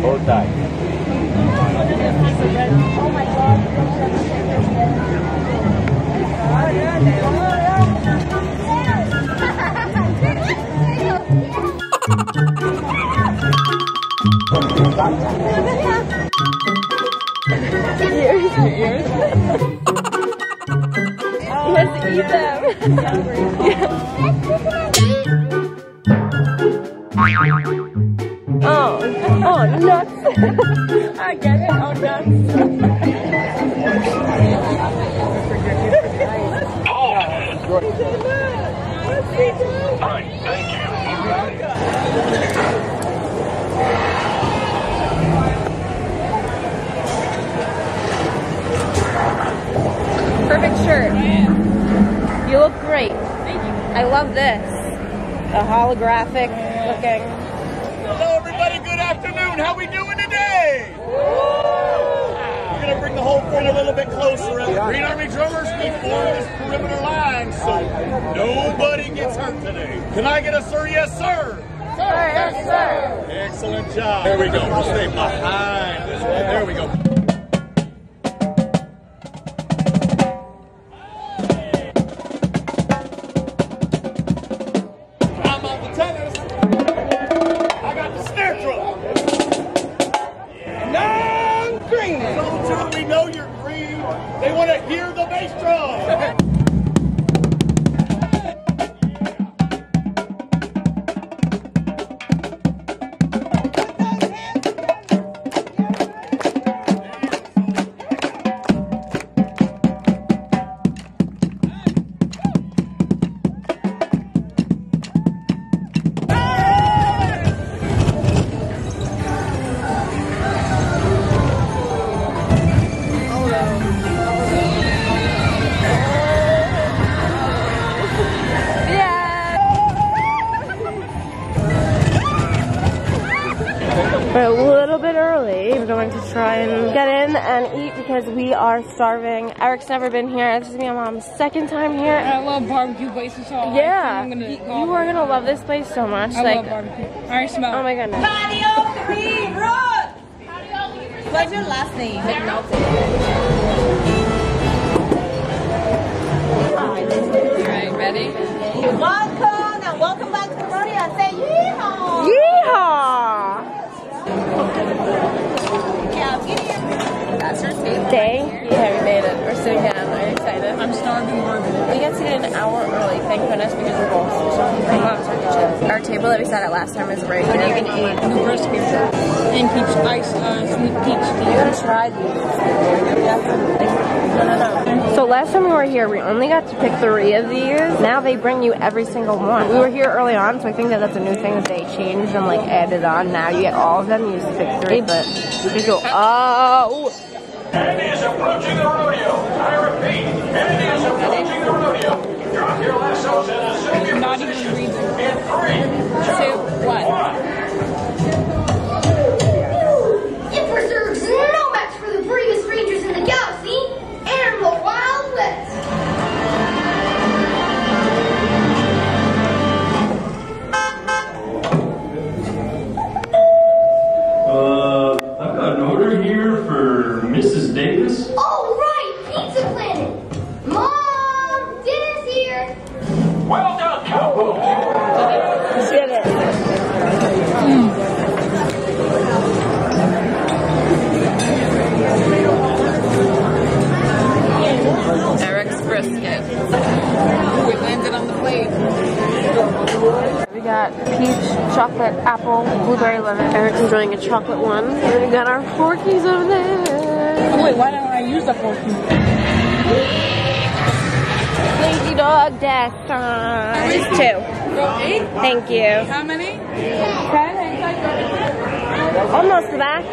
Hold tight. Let's eat them. Perfect shirt. You look great. Thank you. I love this. The holographic looking. Hello, everybody. Good afternoon. How we doing today? We're gonna bring the whole thing a little bit closer. Green Army drummers, we form this perimeter line so nobody gets hurt today. Can I get a sir? Yes, sir. Yes, sir. Excellent job. There we go. We'll stay behind this one. There we go. They want to hear the bass drum. Little bit early. We're going to try and get in and eat because we are starving. Eric's never been here. This is my mom's second time here. I love barbecue places, so I Yeah, I'm gonna you you are gonna love this place so much. I like, love barbecue. I already smell oh my goodness. Patio three, run! What's your last name? Alright, We got seated an hour early, thank goodness, because we're both so hungry. Our table that we sat at last time is right here. You can eat. New brisket and peach ice, uh, sweet peach You gotta try these. No, no, no. So last time we were here, we only got to pick three of these. Now they bring you every single one. We were here early on, so I think that that's a new thing that they changed and like added on. Now you get all of them. You used to pick three, but you go, oh. Kennedy is approaching the Not even position. breathing. Eric's enjoying a chocolate one. And then we got our forkies over there. Oh, wait, why don't I use the fork? Lazy dog death time. Just two. Eight? Thank you. How many? Almost back.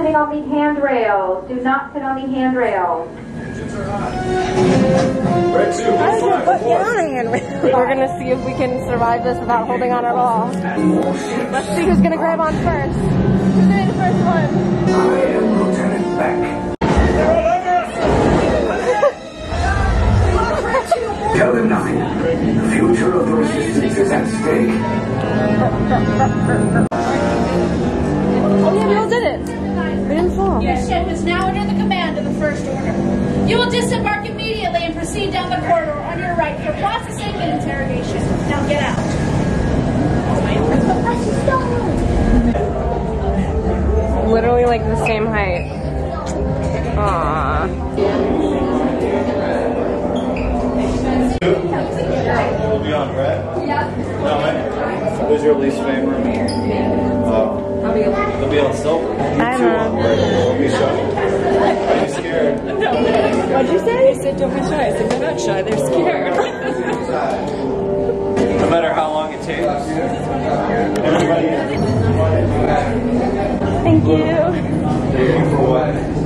Sitting on the handrails. Do not sit on the handrails. Red two, How did you put me on a handrail? We're gonna see if we can survive this without holding on at all. Let's see who's gonna grab on first. Who's gonna be the first one? I am Lieutenant Bek. Kelvin 9, the future of the Resistance is at stake. You will disembark immediately and proceed down the corridor on your right for processing and interrogation. Now get out. Literally like the same height. Aww. We'll be on, right? No. Who's your least favorite? Uh, oh. They'll be on silver. I don't know. Don't be shy. Are you scared? What'd you say? I said don't be shy. I said they're not shy. They're scared. No matter how long it takes. Thank you. Thank you for what?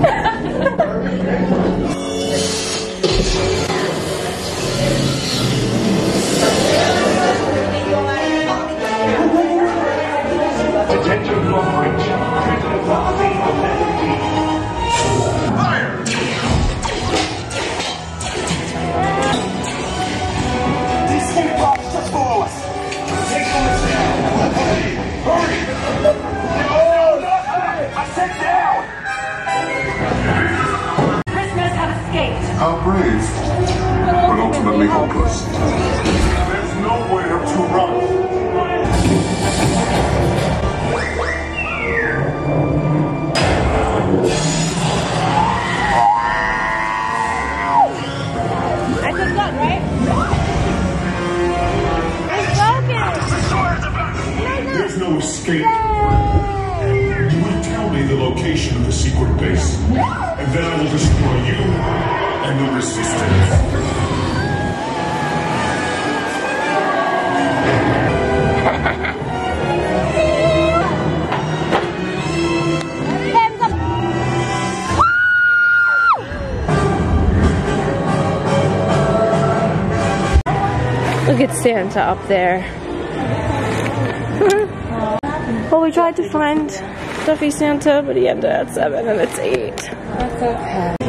Up there. well, we tried to find Duffy Santa, but he ended at 7 and it's 8. That's okay.